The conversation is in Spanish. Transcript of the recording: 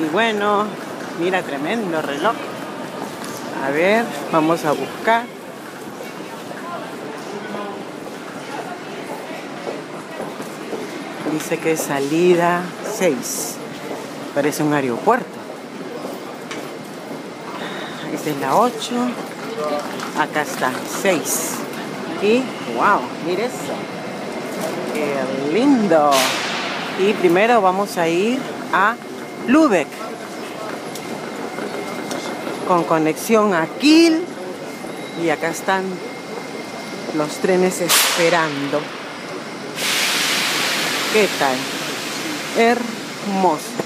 Y bueno, mira, tremendo reloj. A ver, vamos a buscar. Dice que es salida 6. Parece un aeropuerto. Esta es la 8. Acá está, 6. Y, wow, mire eso. Qué lindo. Y primero vamos a ir a Lübeck, con conexión a Kiel y acá están los trenes esperando. ¿Qué tal? Hermoso.